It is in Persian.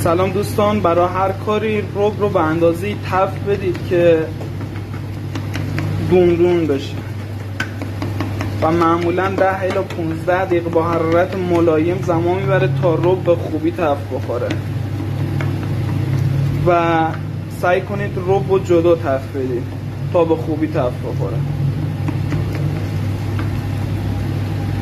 سلام دوستان برای هر کاری روب رو به اندازه تف بدید که دون دون بشه. و معمولا 10 الی 15 دقیقه با حرارت ملایم زمان می‌بره تا رب به خوبی تف بخوره. و سعی کنید رب رو جدا تف بدید تا به خوبی تف بخوره.